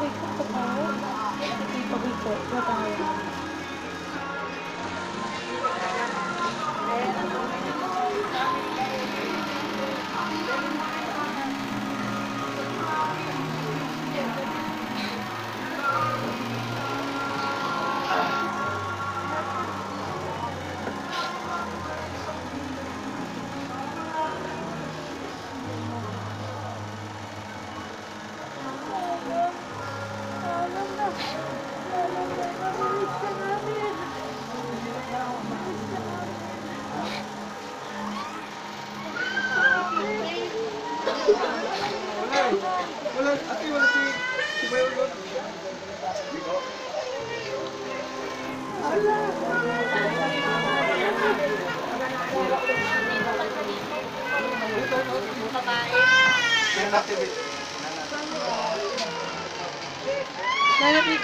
ikut ke bawah ikut ikut ke bawah Si Bayo doon. Nanap ni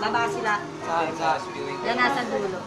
baba sila. Sa, sa spewing. Yan nasa dulo.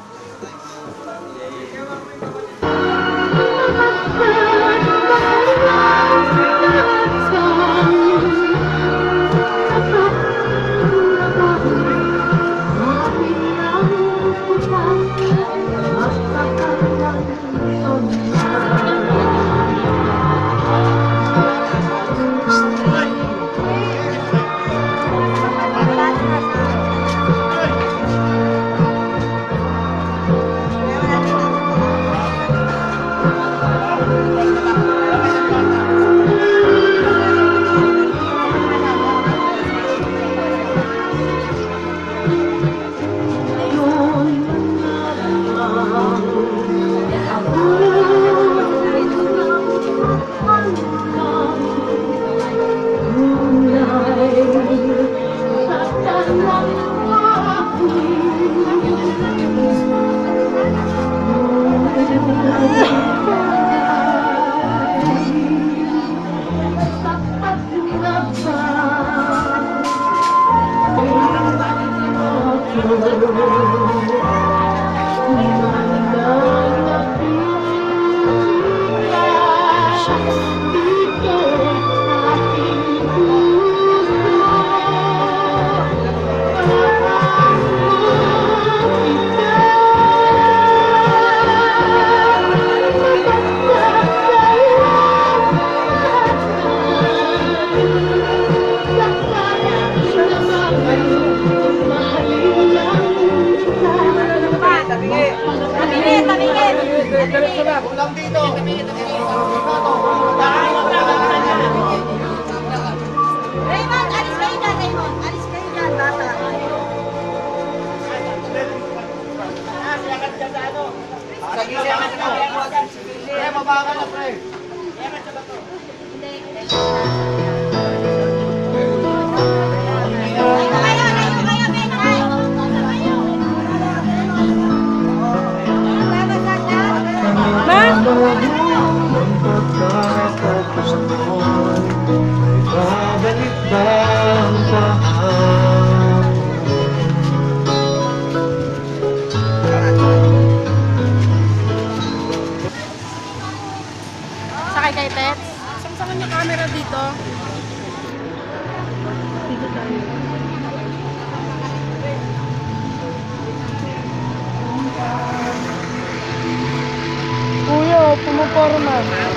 tabingi. Tabingi, tabingi. Diretso na, ulang dito. Tabingi, tabingi. Raymond, alis kayo dyan, Raymond. Alis kayo dyan, bata. Sa gilid, sa gilid. Kaya mabagal na, pre. como por humano.